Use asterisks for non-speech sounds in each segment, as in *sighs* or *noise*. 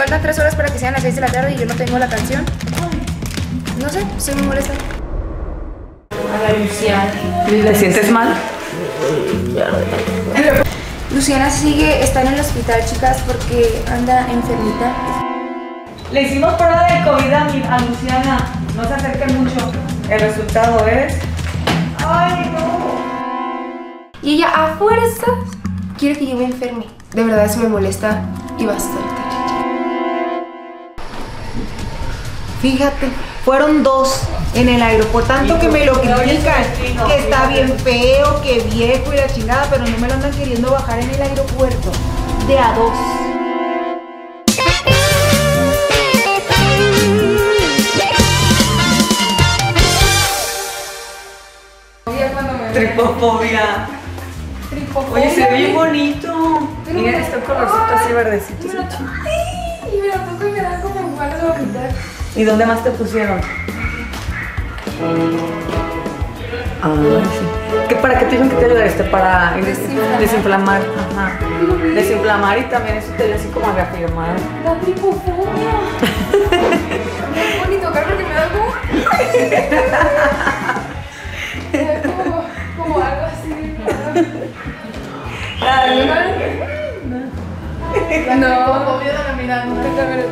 Faltan tres horas para que sean las 6 de la tarde y yo no tengo la canción. No sé, estoy muy molesta. A la Luciana. ¿Te sientes mal? Luciana sigue, está en el hospital, chicas, porque anda enfermita. Le hicimos prueba de COVID a, mi- a Luciana. No se acerquen mucho. El resultado es. ¡Ay, no! Y ella a fuerza quiere que yo me enferme. De verdad eso me molesta y bastante. Fíjate, fueron dos en el aeropuerto. Tanto que me lo critican, que está bien feo, que viejo y la chingada, pero no me lo andan queriendo bajar en el aeropuerto. De a dos. Tripofobia. Oye, se ve bien bonito. Miren, está un colorcito así verdecito. Ay, me lo toco y me da como ganas de vomitar. ¿Y dónde más te pusieron? Ah, sí. ¿Qué, ¿Para qué te dijeron que te ayudara este? Para Desinflamar. desinflamar. Ajá. Desinflamar y también eso te dio así como a reafirmar. Da tripofobia. No puedo ni tocar porque me da da como, como algo así. Ay, No, *laughs* no me mira, no te cámara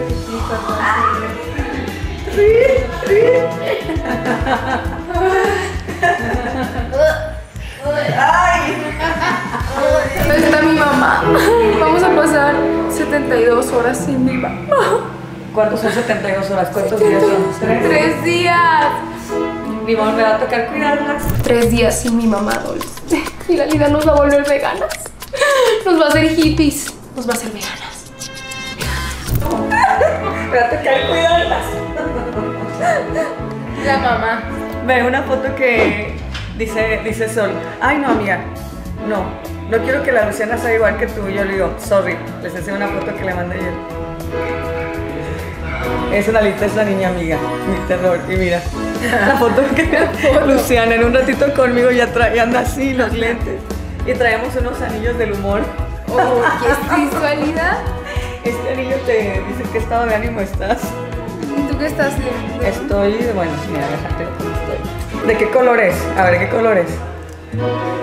¿Dónde está mi mamá? Vamos a pasar 72 horas sin mi mamá. ¿Cuántos son 72 horas? ¿Cuántos días son? Tres. Tres días. Mi mamá me va a tocar cuidarlas. Tres días sin mi mamá, Dolce. Y la vida nos va a volver veganas. Nos va a hacer hippies. Nos va a hacer veganas. Me va a tocar cuidarlas. La mamá. Ve una foto que dice, dice Sol. Ay, no, amiga. No. No quiero que la Luciana sea igual que tú. Yo le digo, sorry. Les enseño una foto que le mandé yo. Es una lista, es la niña amiga. Mi terror. Y mira. La foto que *laughs* Luciana en un ratito conmigo ya trae, anda así los lentes. Y traemos unos anillos del humor. Oh, qué visualidad. Este anillo te dice qué estado de ánimo estás. ¿Y tú qué estás haciendo? Estoy, bueno, mira, déjate cómo estoy. ¿De qué color es? A ver, ¿qué color es?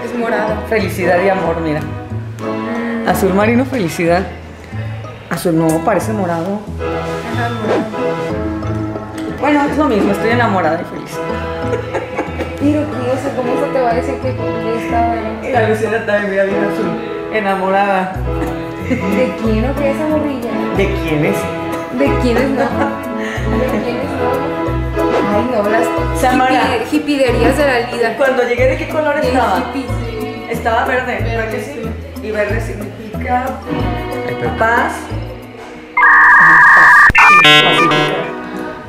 Es morado. Felicidad y amor, mira. Azul marino, felicidad. Azul no, parece morado. Ajá, morado. Bueno, es lo mismo, estoy enamorada y feliz. Pero qué, o sea, ¿cómo eso te va a decir que que estaba Y la Luciana también, mira, bien azul. Enamorada. ¿De quién o qué esa morrilla? ¿De quién es? ¿De quiénes no? ¿De quiénes no? Ay, no, las Samara. hippie- hippiderías de la vida. Cuando llegué, ¿de qué color Qué estaba? hippies. Estaba verde, ¿verdad que sí? Y verde significa paz.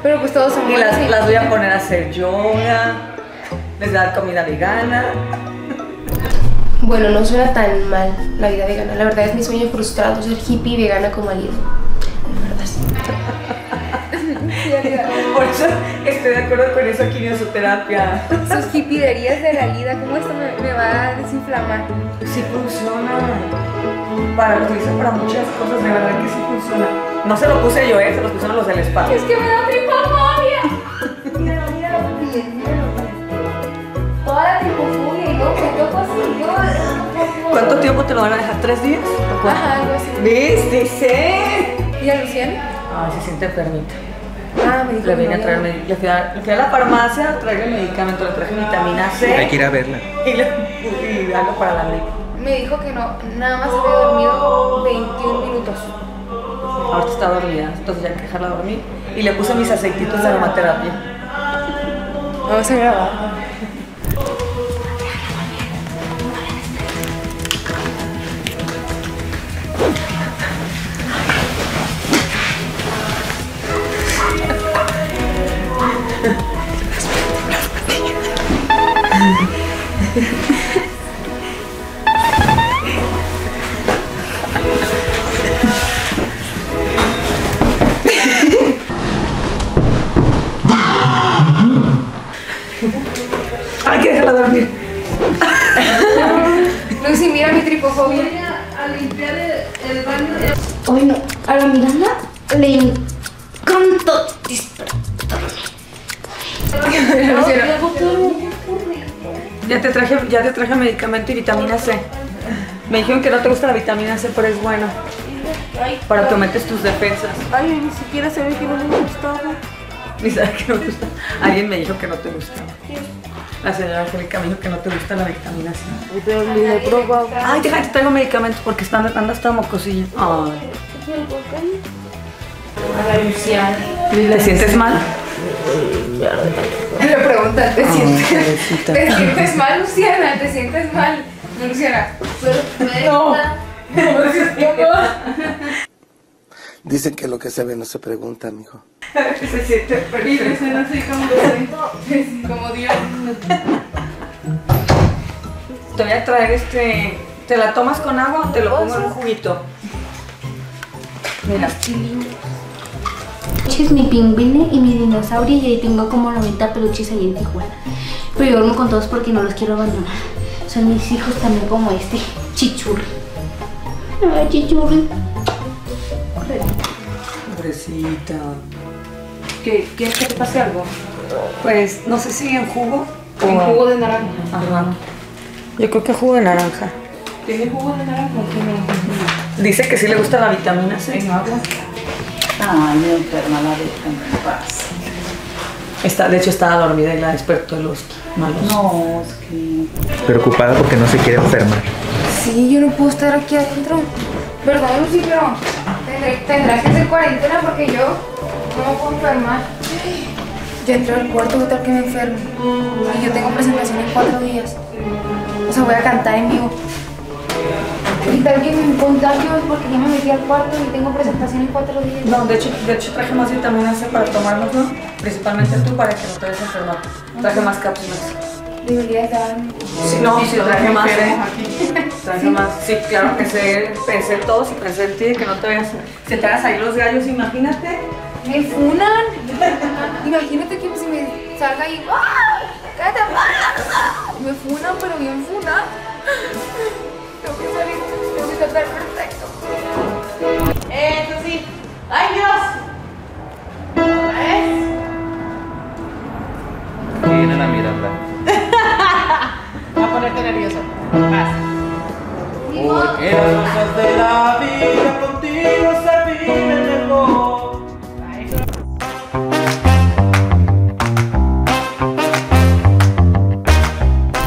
Pero pues todos son Y las, voy a poner a hacer yoga, les voy a dar comida vegana. Bueno, no suena tan mal la vida vegana. La verdad es mi sueño frustrado ser hippie vegana como Alida. La verdad sí. Por eso estoy de acuerdo con esa quimioterapia. Sus hippiderías de la vida, ¿cómo esto me, me va a desinflamar? Sí funciona. Para, lo utilizan para muchas cosas, de verdad que sí funciona. No se lo puse yo, ¿eh? se los pusieron los del spa. Es que me da tripofobia. Míralo, míralo míralo bien. Toda la tripofobia y yo, que yo así, yo. ¿Cuánto tiempo te lo van a dejar? ¿Tres días? Ajá, algo así. ¿Ves? Dice. ¿Y a Luciana? Ay, se siente enfermita. Ah, me dijo Le vine a traer, medi- le fui a, le fui a la farmacia a traerle medicamento, le traje vitamina C. Hay que ir a verla. *laughs* Y, le, y algo para la gripe. Me dijo que no, nada más había dormido 21 minutos. Ahorita está dormida, entonces ya hay que dejarla dormir. Y le puse mis aceititos de aromaterapia. Vamos a grabar. Hay que dejarla dormir. Lucy, mira mi tripofobia. a limpiar el, el baño. Oye, no, a la Miranda le encanta despertarme. Ya te traje, ya te traje medicamento y vitamina C. Me dijeron que no te gusta la vitamina C, pero es bueno. Para que aumentes tus defensas. Ay, ni siquiera sabía que no me gustaba. Ni sabes que no te gusta. Alguien me dijo que no te gustaba. La señora Angélica me dijo que no te gusta la vitamina C. Pero ni lo he probado. Ay, deja que traigo medicamentos porque están andas toda mocosilla. Ay. ¿Le sientes mal? *laughs* Le preguntan, ¿te sientes, pobrecita. ¿te sientes mal, Luciana? ¿Te sientes mal? No, Luciana. No. Dicen que lo que se ve no se pregunta, mijo. *laughs* Se siente Y perfecto. Luciana así como, como Dios. Te voy a traer este. ¿Te la tomas con agua o te lo pongo en un juguito? Mira. Es mi pingüine y mi dinosaurio y ahí tengo como 90 peluches ahí en Tijuana. Pero yo duermo con todos porque no los quiero abandonar. Son mis hijos también como este chichurri. Ay, chichurri. Pobrecita. ¿Qué, ¿Quieres que te pase algo? Pues no sé si en jugo o. En jugo de naranja. Ajá. Yo creo que jugo de naranja. ¿Tiene jugo de naranja? Dice que sí le gusta la vitamina C. En agua. Ay, me enferma la deja en paz. Está, de hecho estaba dormida y la despertó los malos. No, es que. Preocupada porque no se quiere enfermar. Sí, yo no puedo estar aquí adentro. Perdón, Lucy, pero tendré, tendrás que hacer cuarentena porque yo no me puedo enfermar. Yo entro al cuarto, ¿qué tal que me enferme? Y yo tengo presentación en cuatro días. O sea, voy a cantar en vivo. ¿Y tal que me contagio porque ya me metí al cuarto y tengo presentación en cuatro días? No, de hecho, de hecho traje más vitamina C para tomárnoslo, principalmente tú para que no te vayas a enfermar. Traje más cápsulas. Debería estar. Sí, no, sí, traje más. Traje más. Sí, claro, pensé, pensé en todos y pensé en ti, que no te vayas, se te hagas ahí los gallos, imagínate. Me funan. Imagínate que si me salga ahí. ¡ah! ¡Cállate, ¡ah! Me funan, pero bien funan. Estar perfecto. Eso sí. ¡Ay, Dios! Viene la Miranda. *laughs* Va a ponerte nervioso. Vas. Porque las cosas de la vida contigo se viven mejor.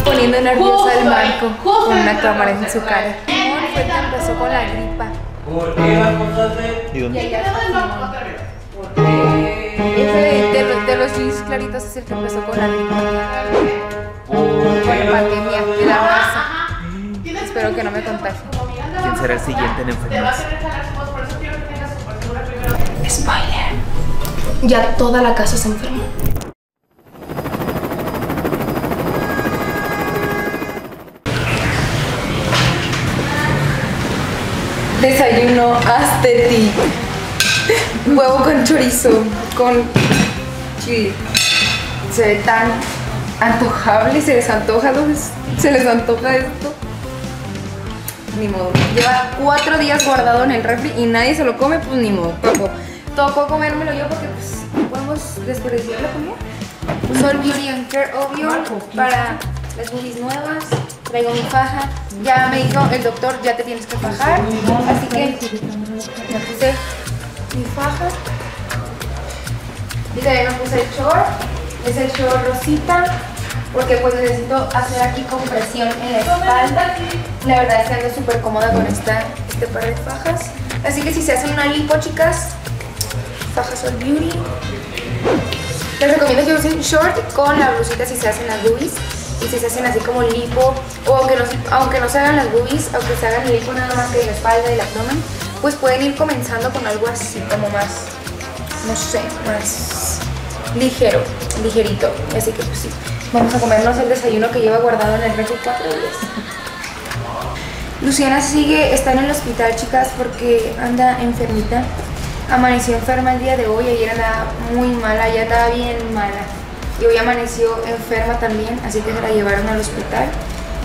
Poniendo nerviosa al Marco con una cámara en su cara. Fue que empezó con la gripa. Porque las cosas de... ¿Y dónde? Ese de, los, de los jeans claritos es el que empezó con la gripa. Con la pandemia de la raza. Espero que no me contagie. ¿Quién será el siguiente en enfermarse? Spoiler. Ya toda la casa se enfermó. Desayuno aesthetic. Huevo con chorizo, con chile. Se ve tan antojable, se les antoja, se les antoja esto. Ni modo. Lleva cuatro días guardado en el refri y nadie se lo come, pues ni modo. Tocó, tocó comérmelo yo porque pues podemos desperdiciar la comida. Sol Beauty and Care, obvio, para las boobies nuevas. Traigo mi faja. Ya me dijo el doctor, ya te tienes que fajar. Así que me puse mi faja. Y también me puse el short. Es el short rosita. Porque pues necesito hacer aquí compresión en la espalda. La verdad es que ando súper cómoda con esta, este par de fajas. Así que si se hacen una lipo, chicas, fajas Sol Beauty. Les recomiendo que usen short con la blusita si se hacen las boobies. Y si se hacen así como lipo, o aunque no, aunque no se hagan las boobies, aunque se hagan lipo nada más que la espalda y el abdomen, pues pueden ir comenzando con algo así, como más, no sé, más ligero, ligerito. Así que pues sí, vamos a comernos el desayuno que lleva guardado en el refri cuatro días. *laughs* Luciana sigue, está en el hospital, chicas, porque anda enfermita. Amaneció enferma el día de hoy, ayer andaba muy mala, ya estaba bien mala. Y hoy amaneció enferma también, así que se la llevaron al hospital.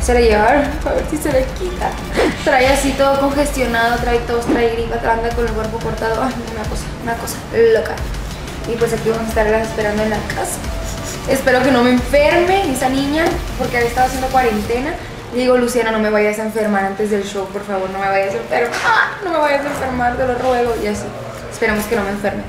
Se la llevaron *laughs* a ver si se le quita. trae así todo congestionado, trae tos, trae gripa, anda con el cuerpo cortado. Ay, una cosa, una cosa loca. Y pues aquí vamos a estar esperando en la casa. Espero que no me enferme esa niña, porque había estado haciendo cuarentena. Digo, Luciana, no me vayas a enfermar antes del show, por favor, no me vayas a enfermar. No me vayas a enfermar, te lo ruego. Y así. Esperemos que no me enferme.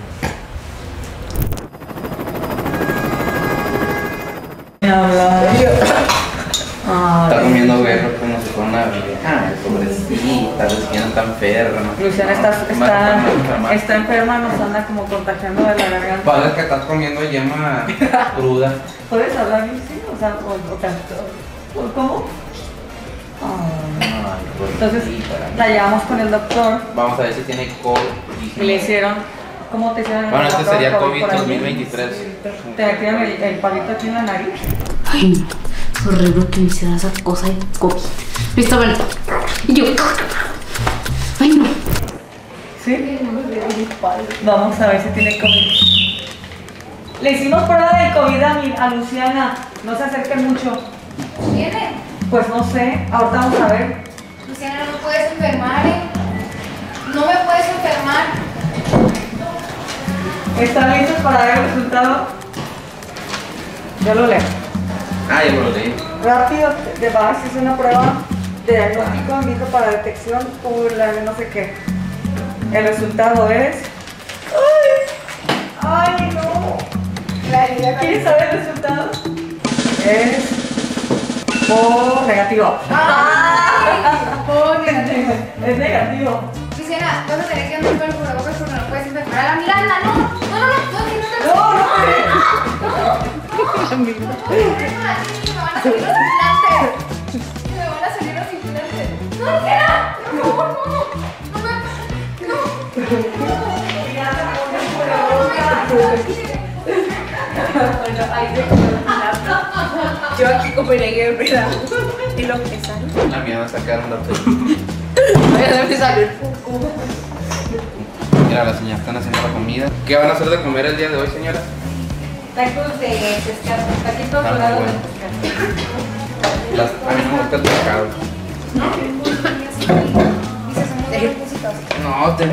Está comiendo berro como si fuera una vieja, pobrecita, Luciana está enferma. Luciana está, está, está enferma, nos anda como contagiando de la garganta. Padre, que estás comiendo yema *laughs* cruda. ¿Puedes hablar bien, sí? O sea, o, o tanto. ¿O ¿Cómo? Ay. Entonces, la llevamos con el doctor Vamos a ver si tiene COVID. y le hicieron. ¿Cómo te hicieron? el Bueno, este sería COVID por ahí? 2023. Te metieron el, el palito aquí en la nariz. Ay, no. Es horrible que me hicieran esa cosa de COVID. Listo, bueno. Y yo. Ay, no. ¿Sí? Vamos a ver si tiene COVID. Le hicimos prueba del COVID a, mi- a Luciana. No se acerque mucho. ¿Viene? Pues no sé. Ahorita vamos a ver. Luciana, no me puedes enfermar, ¿eh? No me puedes enfermar. ¿Están listos para ver el resultado? Yo lo leo. Ah, ya lo leí. Rápido, de base es una prueba de diagnóstico vivo para detección por la no sé qué. El resultado es. ¡Ay! ¡Ay, no! ¿Quieres saber el resultado? Es. Por negativo. Es negativo. Luciana, vas a tener que andar con el cubrebocas porque no puedes enfermar a la Miranda, no, Me van a salir los implantes. A salir. No, Luciana, por favor, no. No me. No. Yo aquí comeré guerrera. Y lo que sale. La mía va a sacar un dato. Me sale. Mira, las señoras están haciendo la comida. ¿Qué van a hacer de comer el día de hoy, señora? Tacos de pescado. Taquitos Ah, dorados de pescado. Las, a mí no me gusta el pescado. No, te...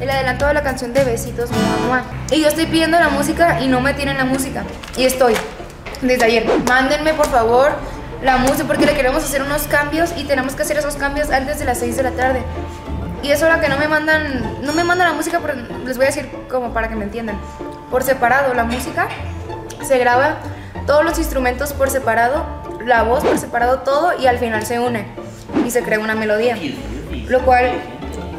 El adelanto de la canción de Besitos, mua, mua. Y yo estoy pidiendo la música y no me tienen la música. Y estoy, desde ayer. Mándenme, por favor, la música porque le queremos hacer unos cambios y tenemos que hacer esos cambios antes de las 6 de la tarde. Y es hora que no me mandan, no me mandan la música, pero les voy a decir como para que me entiendan. Por separado, la música se graba todos los instrumentos por separado, la voz por separado, todo y al final se une y se crea una melodía. Lo cual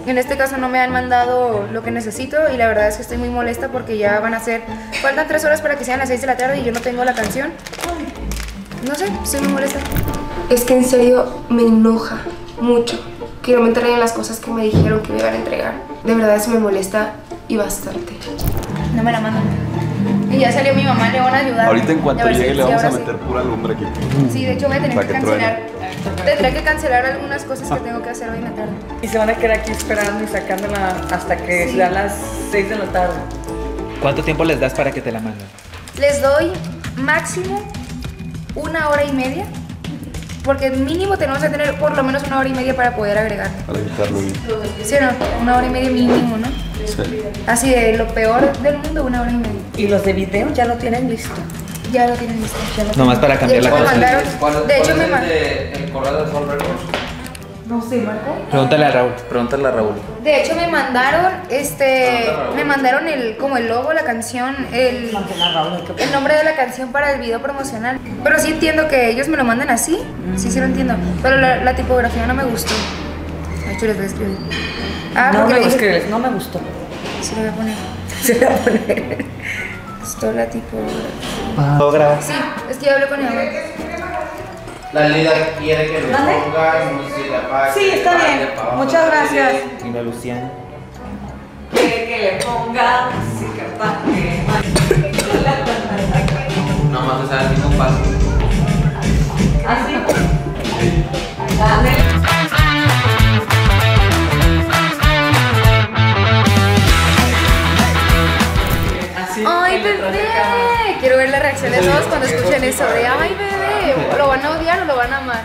en este caso no me han mandado lo que necesito y la verdad es que estoy muy molesta porque ya van a ser, faltan tres horas para que sean las 6 de la tarde y yo no tengo la canción. No sé, estoy muy molesta. Es que en serio me enoja mucho que no me entreguen las cosas que me dijeron que me iban a entregar. De verdad eso me molesta y bastante. No me la mandan. Y ya salió mi mamá, le van a ayudar. Ahorita en cuanto si- llegue le si vamos a sí. meter pura lumbre aquí. Sí, de hecho voy a tener que truene. cancelar. Tendré que cancelar algunas cosas que tengo que hacer hoy en la tarde. Y se van a quedar aquí esperando y sacándola hasta que sean las 6 de la tarde. ¿Cuánto tiempo les das para que te la manden? Les doy máximo una hora y media. Porque mínimo tenemos que tener por lo menos una hora y media para poder agregar. Para editarlo bien. ¿Sí no? Una hora y media mínimo, ¿no? Sí. Así de lo peor del mundo, una hora y media. Y los de video ya lo tienen listo. Ya lo tienen listo. ya lo Nomás para cambiar De la hecho, me cosa. mandaron- ¿Cuál, de hecho, cuál me es el, mandaron. de, el correo de Sol Records? No sé, Marco. Pregúntale a Raúl. Pregúntale a Raúl. De hecho me mandaron este me mandaron el como el logo, la canción, el el nombre de la canción para el video promocional. Pero sí entiendo que ellos me lo mandan así. Sí, sí lo entiendo. Pero la, la tipografía no me gustó. De hecho les voy a escribir. Ah, no porque me dije- escribes, no me gustó. Sí lo voy a poner. *laughs* Se la poner. Esto la tipografía. ¿Puedo grabar? Sí, es que ya hablé con mamá. La Lida quiere que le ¿Mande? ponga música para Sí, está bien. Muchas gracias. Y la Luciana. Quiere que le ponga música para que Nomás se sabe el mismo paso. Así. Dale. Así. Ay, bebé. Quiero ver la reacción de todos cuando escuchen eso de ay, bebé. ¿Lo van a odiar o lo van a amar?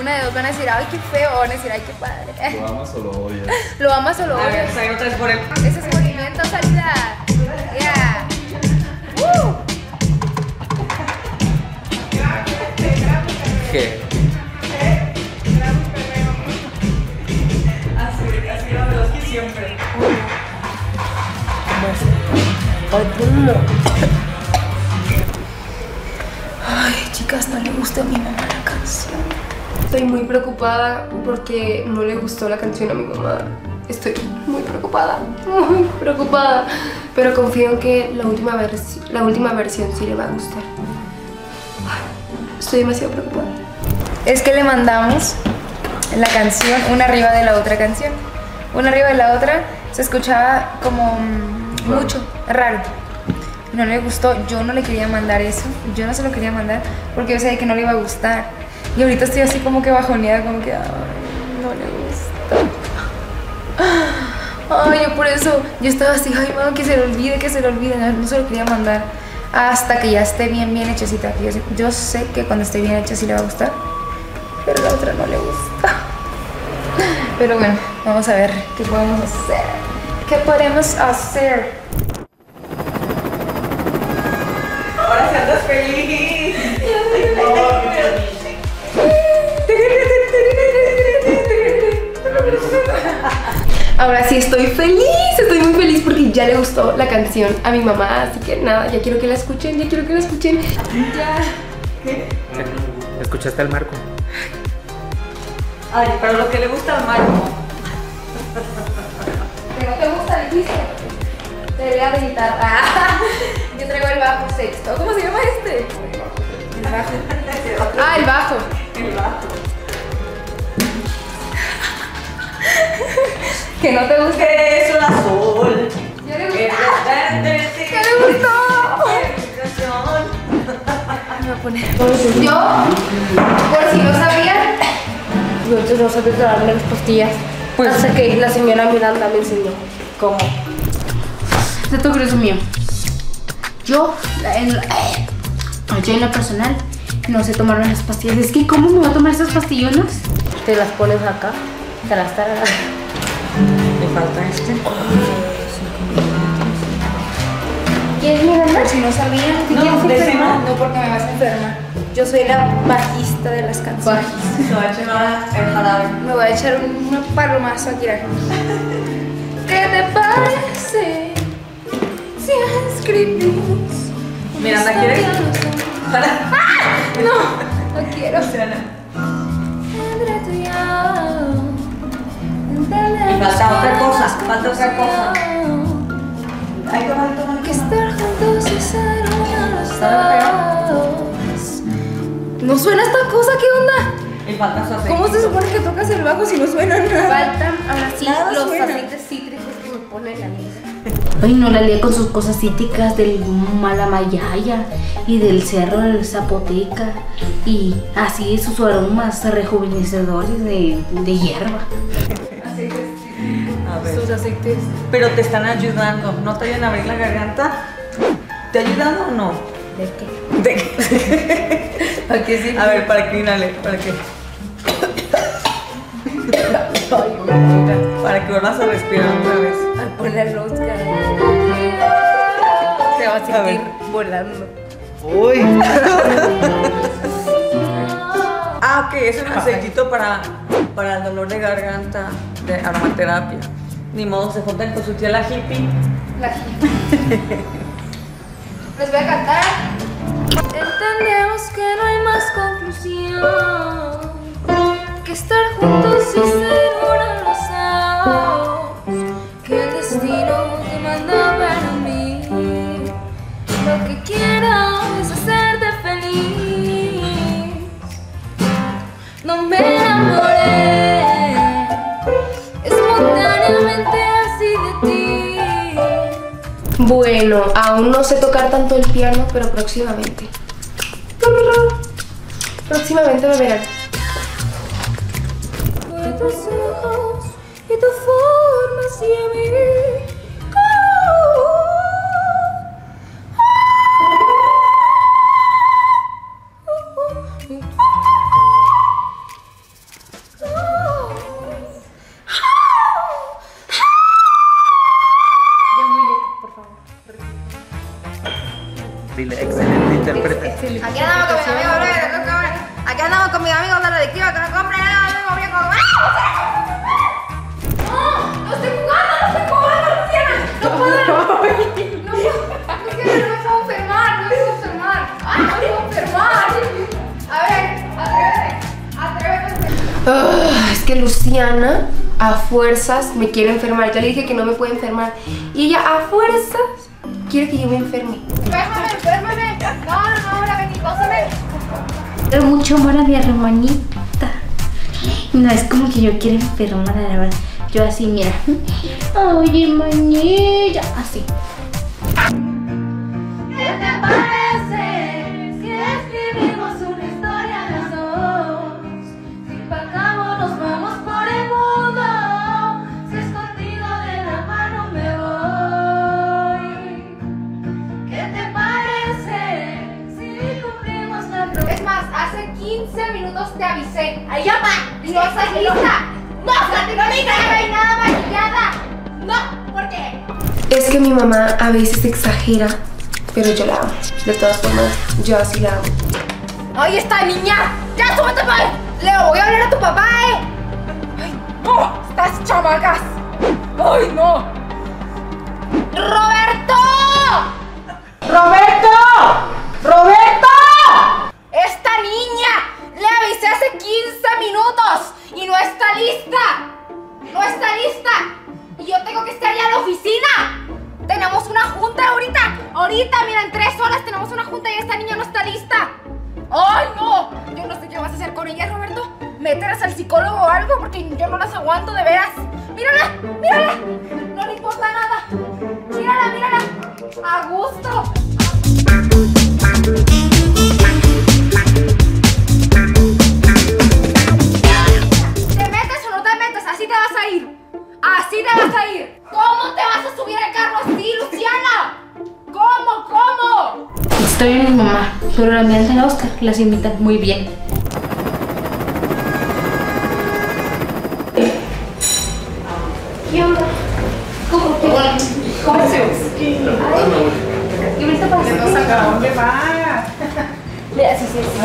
Una de dos van a decir, ay, qué feo, o van a decir, ay, qué padre. ¿Lo amas o lo odias? *laughs* ¿Lo amas o lo A ver, odias? salgo otra vez por él. Ese es movimiento, salida. Yeah. Uh. ¿Qué? Así, así lo veo que siempre. Ay, chicas, no le gusta a mi mamá la canción. Estoy muy preocupada porque no le gustó la canción a mi mamá. Estoy muy preocupada, muy preocupada. Pero confío en que la última, versi- la última versión sí le va a gustar. Estoy demasiado preocupada. Es que le mandamos la canción una arriba de la otra canción. Una arriba de la otra se escuchaba como mm, mucho, raro. No le gustó, yo no le quería mandar eso, yo no se lo quería mandar porque yo sabía que no le iba a gustar. Y ahorita estoy así como que bajoneada, como que, ay, no le gusta. *sighs* Ay, yo por eso, yo estaba así, ay, mamá, que se le olvide, que se le olvide, no, se lo quería mandar. Hasta que ya esté bien, bien hechecita. Yo, yo sé que cuando esté bien hecha sí le va a gustar pero la otra no le gusta. *laughs* Pero bueno, vamos a ver qué podemos hacer. ¿Qué podemos hacer? Ahora sí andas feliz. Ahora sí estoy feliz, estoy muy feliz porque ya le gustó la canción a mi mamá, así que nada, ya quiero que la escuchen, ya quiero que la escuchen. Ya. ¿Escuchaste al Marco? Ay, pero lo que le gusta al Marco. ¿Que no te gusta el disco? Debería de guitarra. *laughs* El bajo sexto. ¿Cómo se llama este? El bajo. Ah, el bajo. El bajo. *laughs* Que no te gusta. ¿Qué es el azul? Ya le Es ¡Ya le gustó! *laughs* Me voy a poner. Yo, por si no sabían, Yo no sabía darle las pastillas. Pues- Hasta que la señora Miranda me enseñó. ¿Cómo? Dato curioso mío. Yo, en, la- yo en lo personal, no sé tomar las pastillas. Es que, ¿cómo me voy a tomar estas pastillonas? Te las pones acá, te las tragas. Le falta este. ¿Quieres Miranda? Por si no sabían. ¿Te No, quieres enfermar? no. Porque me vas a enfermar. Yo soy la bajista de las canciones. Se va a echar el jarabe. Me voy a echar un, un palomazo aquí. *laughs* ¿Qué te parece escribimos? Miranda, ¿quieres? Para. No, no quiero. Y falta otra cosa, falta otra cosa. Ay, toma, toma. Que estar juntos y ser uno los ¿Sabe dos. ¿No suena esta cosa? ¿Qué onda? Y falta su aceite. ¿Cómo se supone que tocas el bajo si no suena nada? Faltan ahora sí Nada los suena. aceites cítricos que me pone la niña. Ay, no la lía con sus cosas cítricas del Malamayaya y del Cerro del Zapoteca y así sus aromas rejuvenecedores de, de hierba. A ver. Sus aceites. Pero te están ayudando. ¿No te ayudan a abrir la garganta? ¿Te ha ayudado o no? ¿De qué? ¿De qué? *laughs* ¿Para qué sí? A ver, para que inhale, para que. Para que vuelvas a respirar otra vez. Al poner rosca. Se va a A ver. sentir volando. Uy. Ah, ok, es un aceitito para, para el dolor de garganta, de aromaterapia. Ni modo, se juntan con su tía la hippie. La Les voy a cantar. Entendemos que no hay más conclusión que estar juntos y ser Bueno, aún no sé tocar tanto el piano, pero próximamente. Próximamente me verán. Por tus ojos y tu forma hacia me quiere enfermar. Yo le dije que no me puede enfermar. Y ella a fuerzas quiere que yo me enferme. Enférmame, enférmame. No, no, la venidósame. Pero mucho amor a mi hermanita. No es como que yo quiera enfermar, la verdad. Yo así, mira. Ay, hermanita. Va! ¡Y no estás lista! ¡No! ¡No hay nada maquillada! ¡No! ¿Por qué? Es que mi mamá a veces exagera, pero yo la amo. De todas formas, yo así la amo. ¡Ay, esta niña! ¡Ya súbete, mal! Le voy a hablar a tu papá, ¿eh? ¡Ay, no! ¡Estas chamacas! ¡Ay, no! Ahorita, mira, en tres horas tenemos una junta y esta niña no está lista. ¡Ay, no! Yo no sé qué vas a hacer con ella, Roberto. Mételas al psicólogo o algo porque yo no las aguanto de veras. ¡Mírala! ¡Mírala! No le importa nada. ¡Mírala, mírala! ¡A gusto! Pero la mía de Oscar las imitan muy bien. ¿Qué onda? ¿Cómo que? ¿Cómo se ¿qué me está pasando? ¿Dónde vas? *laughs* Mira, sí, sí, sí,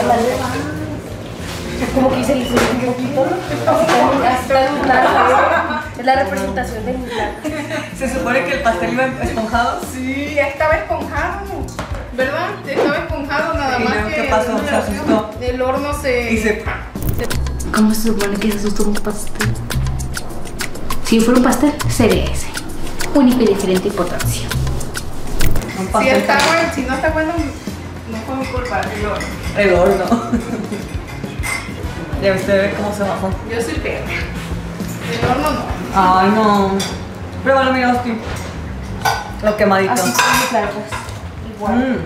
Como que se le hizo un poquito. Es la representación de mi. *laughs* Se supone que el pastel iba esponjado. Sí, estaba esponjado. ¿Verdad? Estaba esponjado nada ¿Y más que. qué pasó? ¿Se asustó? El horno se. Y se. ¿Cómo se supone que se asustó un pastel? Si fuera un pastel, sería ese. Única y diferente importancia. Un Si está bueno, si no está bueno, no fue mi culpa. el horno. El horno. ya usted ve cómo se bajó. Yo soy perra. El horno no. Ay, no. Pruébalo, mira, Oski. Lo quemadito. Así son mis largas. Igual. Mm.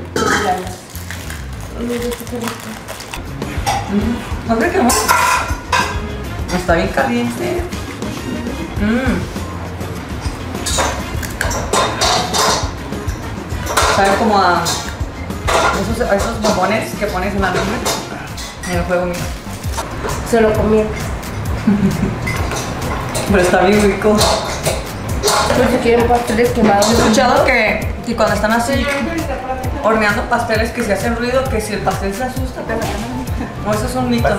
¿No se quemó? Está bien caliente. Mm. Sabe como a esos, a esos bombones que pones en la lumbre. En el juego mío. Se lo comieron. Pero está bien rico. Pero si quieren pasteles quemados. He escuchado que, que cuando están así horneando pasteles que se hacen ruido, que si el pastel se asusta, te No, eso es un mito.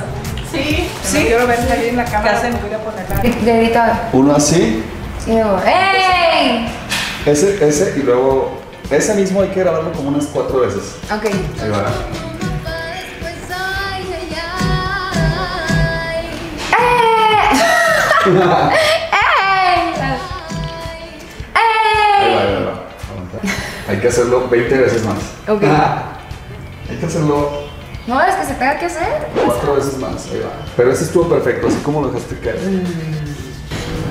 Sí, Sí. quiero ver salir en la cámara. hacen? Voy a ponerla. Uno así, Y luego, ¡Ey! ese, ese y luego ese mismo hay que grabarlo como unas cuatro veces. Ok. Ahí va. Ahí *laughs* Hay que hacerlo 20 veces más. Ok. Hay que hacerlo No, es que se tenga que hacer. cuatro veces más. Ahí va. Pero ese estuvo perfecto, así como lo dejaste caer.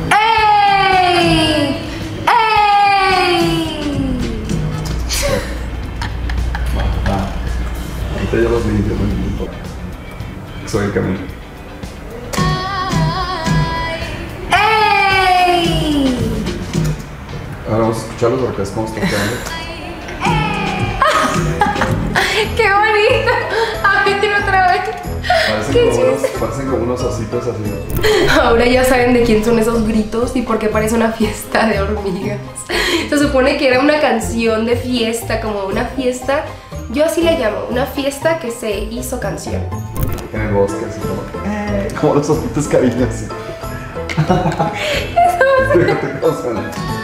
¡Ey! ¡Ey! Va, va. Ahorita ya los limpio, no importa. Soy el camino. ¡Ey! Ahora vamos a escucharlos porque es como está quedando. ¡Qué bonito! A ver, otra vez. Parecen como, unos, parecen como unos ositos así. Ahora ya saben de quién son esos gritos y por qué parece una fiesta de hormigas. Se supone que era una canción de fiesta, como una fiesta Yo así le llamo, una fiesta que se hizo canción. En el bosque, así como. "Eh", Como los ojitos cariños. así. *laughs*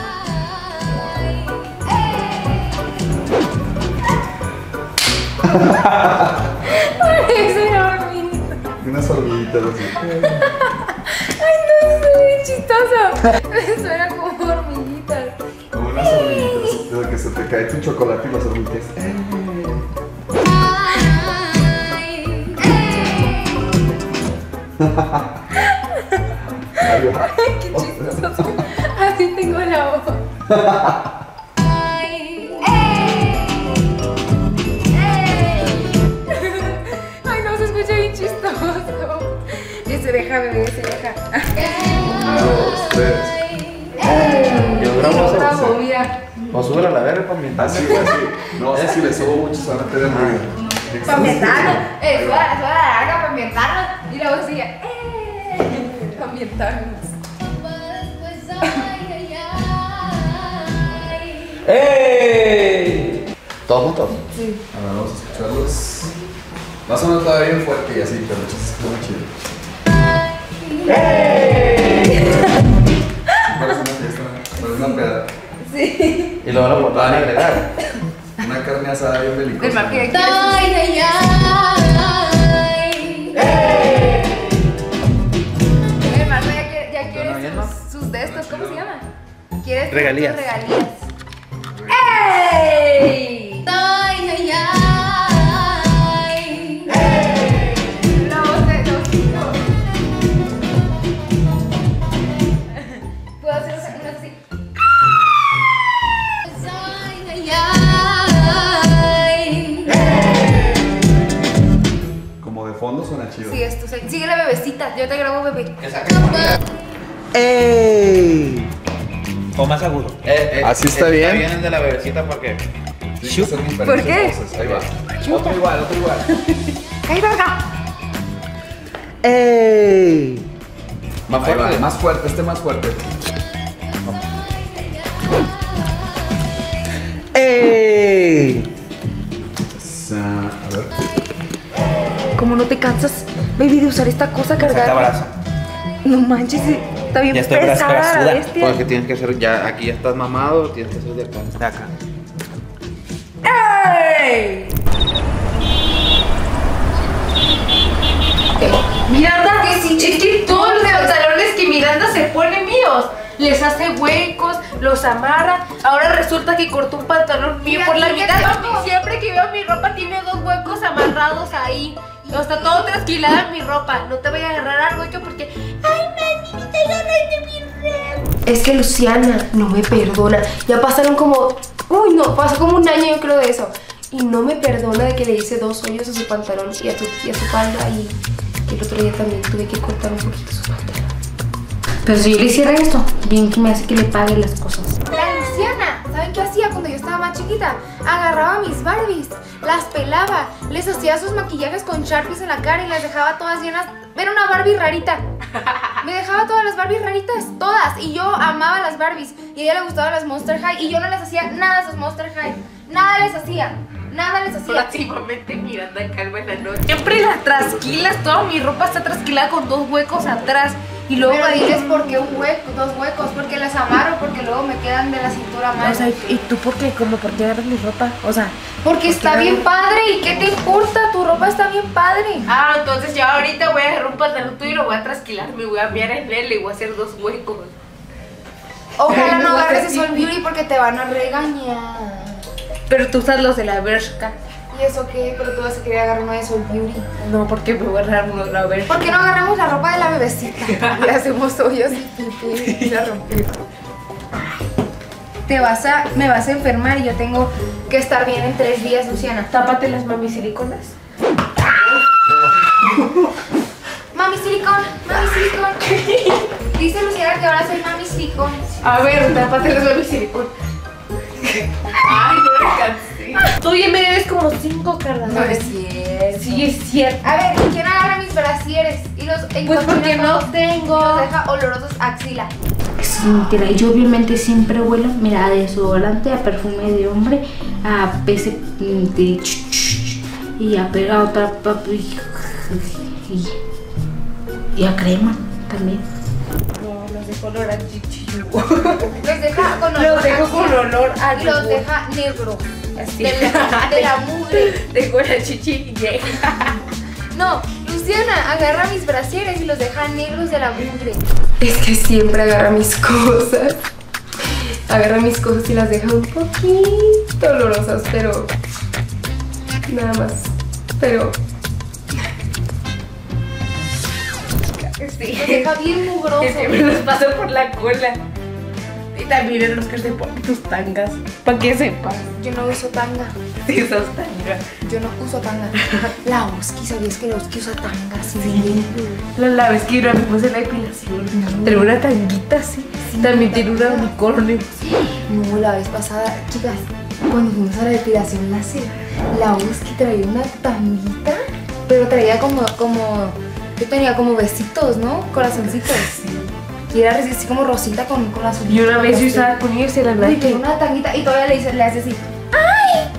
Parece *laughs* una hormiguita. Unas hormiguitas así. Ay, no, es bien chistoso. Me suena como hormiguitas. Como unas hormiguitas. De que se te cae tu chocolate y las hormiguitas. "Eh". Ay. Qué chistoso. Así tengo la voz. *laughs* deja bebé, se deja. Una, dos, tres. Yo grabo eso. Mira. O sube a la verga para ambientar. Así, así. No, si le subo mucho se van a tener ruido. Para ambientarlo. Eh, suba, suba la larga para ambientarlo. Y luego sigue. Eh, para ambientarnos. ¡Ey! ¿Todos juntos? A ver, vamos a escucharlos. Va a sonar todavía bien fuerte y así, pero es muy chido. Parece una fiesta, parece una peda. Y luego lo van a agregar. Una carne asada bien El belicosa. Ay, ay. El ya quiere, ya sus, de estos, ¿cómo se llama? ¿Quieres Regalías. regalías? ¡Ey! Ay, ay, ay. Fondo suena chido. Sí, esto. sí. Sigue la bebecita. Yo te grabo bebé. Moneda. ¡Ey! O más agudo. Eh, eh, Así está eh, bien. Está bien el de la bebecita porque. Sí, ¿Por qué? voces. Ahí va. Otro igual, otro igual. *laughs* ¡Ay, verga! ¡Ey! Más Ahí va, fuerte. más fuerte, este más fuerte. ¡Ey! ¿Cómo no te cansas, baby, de usar esta cosa cargada? No manches, está bien Ya estoy pesada la brazuda. bestia. Porque tienes que ser ya. Aquí ya estás mamado, tienes que ser de acá. De acá. ¡Ey! Miranda, que sí, es que todos los pantalones que Miranda se pone míos, les hace huecos, los amarra. Ahora resulta que cortó un pantalón mío por la mitad. Siempre que veo mi ropa tiene dos huecos amarrados ahí. O está todo trasquilada mi ropa. No te voy a agarrar algo yo porque. Ay, mami, te agarraste mi ropa. Es que Luciana no me perdona. Ya pasaron como. Uy, no, pasó como un año yo creo de eso. Y no me perdona de que le hice dos hoyos a su pantalón y a su, y a su falda. Y, el otro día también tuve que cortar un poquito su pantalón. Pero si yo le hiciera esto, bien que me hace que le pague las cosas. ¿saben qué hacía cuando yo estaba más chiquita? Agarraba mis Barbies, las pelaba, les hacía sus maquillajes con Sharpies en la cara y las dejaba todas llenas. Era una Barbie rarita. *laughs* Me dejaba todas las Barbies raritas, todas. Y yo amaba las Barbies. Y a ella le gustaban las Monster High. Y yo no les hacía nada a sus Monster High. Nada les hacía. Nada les hacía. Próximamente Miranda Calma en la noche. Siempre las trasquilas, toda mi ropa está trasquilada con dos huecos atrás. Y luego Pero ahí diles por qué un hueco, dos huecos, porque las amarro, porque luego me quedan de la cintura más. O sea, ¿y tú por qué? ¿Cómo por qué agarras mi ropa? O sea, porque está bien padre, ¿y qué te importa? Tu ropa está bien padre. ah, entonces yo ahorita voy a agarrar un pantalón tuyo y lo voy a trasquilar, me voy a enviar en él y voy a hacer dos huecos. Ojalá no agarres ser Sol Beauty porque te van a regañar. Pero tú usas los de la Bershka. ¿Y eso qué? Pero tú vas a querer agarrar uno de Sol Beauty. No, porque me voy a agarrar uno de la Bershka. ¿Por qué no agarramos la ropa de la bebecita? *laughs* Le hacemos hoyos y pipí y la rompemos. Te vas a, me vas a enfermar y yo tengo que estar bien en tres días, Luciana. Tápate las mami siliconas. *laughs* Mami silicón, mami silicón. *laughs* Dice Luciana que ahora soy mami silicón. A ver, tápate las mami siliconas. Tú ya me debes como cinco cargadores. cierto. Sí, es cierto. A ver, ¿quién agarra mis brasieres? Y los Pues porque no tengo. Los deja olorosos axila. Es mentira. Yo obviamente siempre huelo, mira, a desodorante, a perfume de hombre, a PC mm, de y a pe- a otra pa- y, a crema también. No, los dejo olor a. Con olor Los dejo con olor a Y los deja negro. Así. De la, de la mugre. *laughs* Dejo la chichi *laughs* No, Luciana, agarra mis brasieres y los deja negros de la mugre. Es que siempre agarra mis cosas. Agarra mis cosas y las deja un poquito olorosas, pero nada más. Pero *laughs* Los deja bien mugrosos. que siempre los paso por la cola. También en los que se ponen tus tangas. Para que sepas. Yo no uso tanga. Si usas tanga. Yo no uso tanga. *laughs* La Oski, ¿sabías que la Oski usa tanga? Sí. La, la vez que yo me puse la depilación. Tengo una tanguita así. También tiene una unicornio. No, la vez pasada, chicas, cuando fuimos a la depilación láser, la Oski traía una tanguita, pero traía como, como, yo tenía como besitos, ¿no? Corazoncitos. Y era así como rosita con, con las Y una vez yo estaba con ella se la tiene una tanguita y todavía le, le hace así, ¡ay!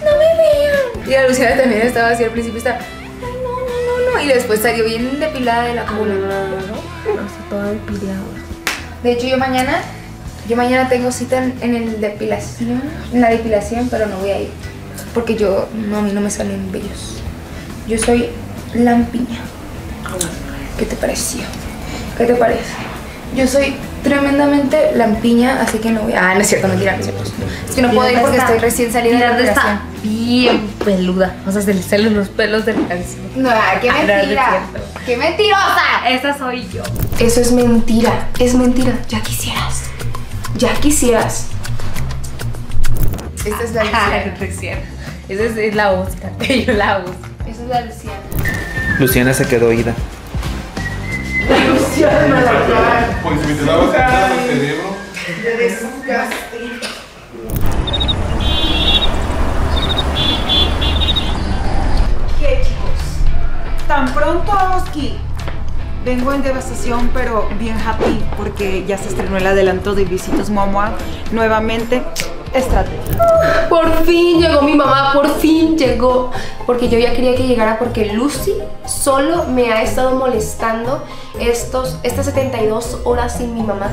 ¡No me vean! Y la Luciana también estaba así al principio, estaba, ¡ay, no, no, no, no! Y después salió bien depilada de la cola. Está toda depilada. De hecho, yo mañana, yo mañana tengo cita en, en el depilación, en la depilación, pero no voy a ir. Porque yo, no, a mí no me salen bellos. Yo soy lampiña. ¿Qué te pareció? ¿Qué te parece? Yo soy tremendamente lampiña, así que no voy a... Ah, no es cierto, mentira, no es cierto. Es que no puedo ir porque estoy recién salida de la está bien peluda. O sea, se le salen los pelos del calcio. No, qué Ah, no, no es mentira. ¡Qué mentirosa! Esa soy yo. Eso es mentira, es mentira. Ya quisieras. Ya quisieras. Esta es la Luciana. Recién. Esa es, es la Oscar. *laughs* Yo la uso. Esa es la Luciana. Luciana se quedó ida. Pues si me te dabas el cerebro. ¿Qué chicos? Tan pronto, Oski. Vengo en devastación, pero bien happy porque ya se estrenó el adelanto de Visitos Momoa. Nuevamente, estrategia. Por fin llegó mi mamá, por fin llegó. Porque yo ya quería que llegara porque Lucy solo me ha estado molestando estos, estas 72 horas sin mi mamá.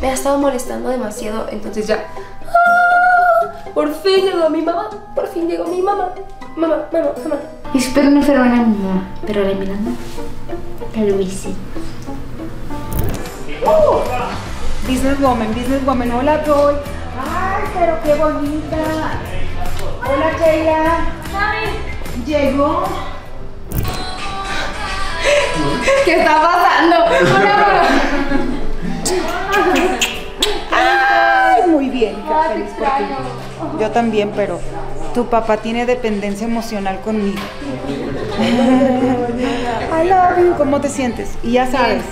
Me ha estado molestando demasiado, entonces ya... ¡ah! Por fin llegó mi mamá, por fin llegó mi mamá. Mamá, mamá, mamá. Y espero no enfermar a mi mamá, pero la Miranda, a Luisi. Businesswoman, businesswoman. Hola, Joy. Ay, pero qué bonita. Hola, Sheila. Llegó. *laughs* ¿Qué está pasando? Ay, muy bien. feliz por ti. Yo también, pero tu papá tiene dependencia emocional conmigo. *laughs* I love you. ¿Cómo te sientes? Y ya sabes,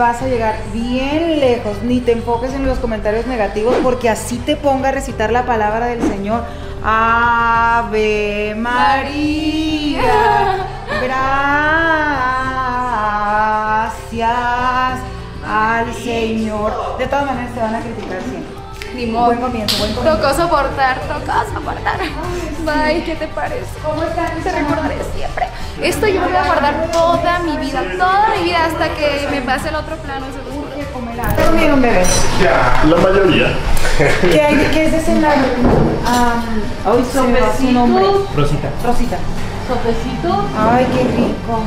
vas a llegar bien lejos. Ni te enfoques en los comentarios negativos porque así te ponga a recitar la palabra del Señor. Ave María. Gracias al Señor. De todas maneras te van a criticar siempre. Ni modo. Buen comienzo, buen comienzo. Tocó soportar, tocó soportar. Bye, ¿qué te parece? ¿Cómo estás? Te recordaré siempre. Esto yo me voy a guardar toda mi vida, toda mi vida hasta que me pase el otro plano. seguro. ¿Dormieron, bebés? La mayoría. ¿Qué, hay, ¿Qué es de cenar? Um, hoy se su nombre. Rosita. Rosita. Sopecito. Ay, qué rico.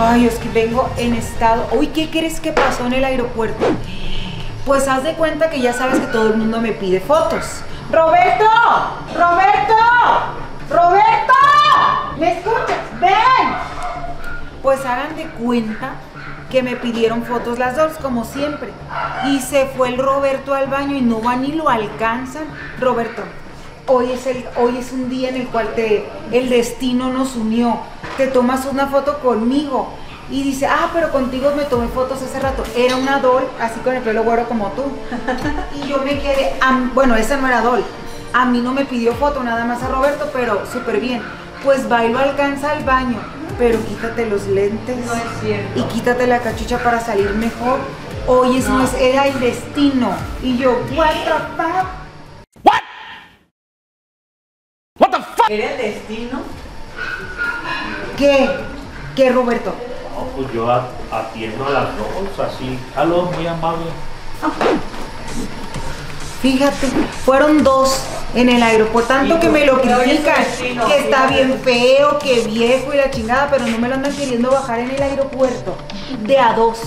Ay, es que vengo en estado. Uy, ¿qué crees que pasó en el aeropuerto? Pues haz de cuenta que ya sabes que todo el mundo me pide fotos. ¡Roberto! ¡Roberto! ¡Roberto! ¿Me escuchas? ¡Ven! Pues hagan de cuenta que me pidieron fotos las dos, como siempre. Y se fue el Roberto al baño y no van ni lo alcanzan. Roberto, hoy es, el, hoy es un día en el cual te, el destino nos unió. Te tomas una foto conmigo. Y dice, ah, pero contigo me tomé fotos hace rato. Era una Dol, así con el pelo güero como tú. Y yo me quedé, bueno, esa no era Dol. A mí no me pidió foto, nada más a Roberto, pero súper bien. Pues bailo alcanza al baño, pero quítate los lentes. No es cierto. Y quítate la cachucha para salir mejor. Hoy es, no. es- era el destino. Y yo, what the fuck? ¿Era el destino? ¿Qué? ¿Qué, Roberto? Pues yo a- atiendo a las dos, así. Aló, muy amable. Fíjate, fueron dos en el aeropuerto. Tanto que me lo Pero oye, critican, que está fíjate. bien feo, que viejo y la chingada, pero no me lo andan queriendo bajar en el aeropuerto. De a dos.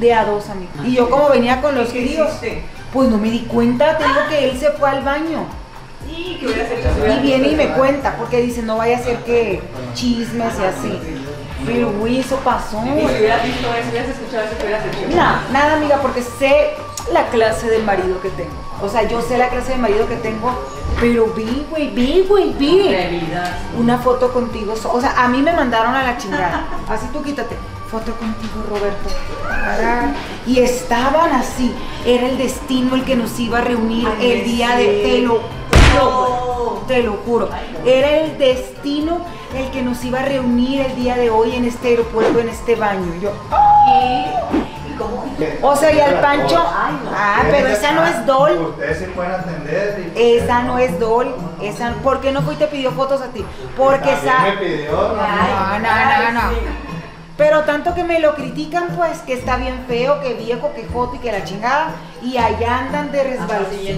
De a dos, amigo. Y yo como venía con los ¿Qué críos, pues no me di cuenta, te digo que él se fue al baño. Y viene y me cuenta, porque dice, no vaya a ser que chismes y así. Pero, güey, eso pasó. Si hubieras visto eso, hubieras escuchado eso, ¿qué hubieras hecho? Nada, nada, amiga, porque sé la clase de marido que tengo. O sea, yo sé la clase de marido que tengo, pero vi, güey, vi, güey, vi. Una foto contigo. O sea, a mí me mandaron a la chingada. Así tú quítate. Foto contigo, Roberto. Para. Y estaban así. Era el destino el que nos iba a reunir Ay, el día de. Te lo juro. Te lo juro. Era el destino el que nos iba a reunir el día de hoy en este aeropuerto, en este baño. Y yo, o sea, y al Pancho. Ah, pero esa no es Dol. Ustedes se pueden atender. Esa no es Dol. Esa, ¿Por qué no fue y te pidió fotos a ti? Porque esa. me pidió. no, no, no. Pero tanto que me lo critican, pues, que está bien feo, que viejo, que joto y que la chingada. Y allá andan de resbalacillo.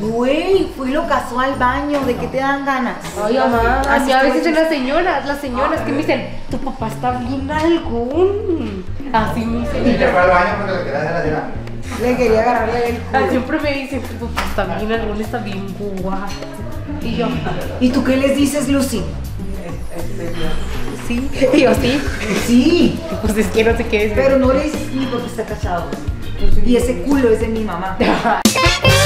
Güey, fui y lo casó al baño. ¿De qué te dan ganas? Ay, mamá, Así a veces son las señoras, las señoras que me dicen, tu papá está bien algún. Así me Y dicen. que fue al baño porque le quería hacer la llena. Le quería agarrarle el Ah, culo. Siempre me dicen, tu papá está bien algún, está bien guapo. Y yo, ¿Y tú qué les dices, Lucy? sí. Y yo, sí. Sí, Pues es que no sé qué es. pero no le dices ni porque está casado. Y ese culo es de mi mamá. *laughs*